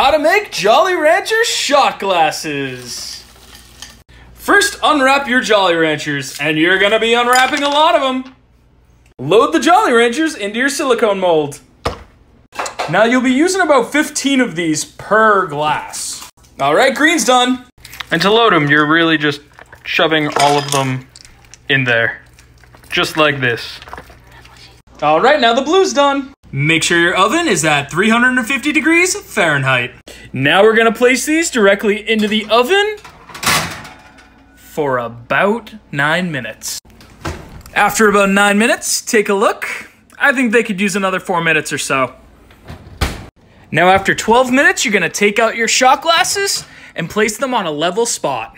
How to make Jolly Rancher shot glasses. First, unwrap your Jolly Ranchers, and you're gonna be unwrapping a lot of them. Load the Jolly Ranchers into your silicone mold. Now you'll be using about 15 of these per glass. All right, green's done. And to load them, you're really just shoving all of them in there. Just like this. All right, now the blue's done. Make sure your oven is at 350 degrees Fahrenheit. Now we're gonna place these directly into the oven for about nine minutes. After about nine minutes, take a look. I think they could use another four minutes or so. Now after 12 minutes, you're gonna take out your shot glasses and place them on a level spot.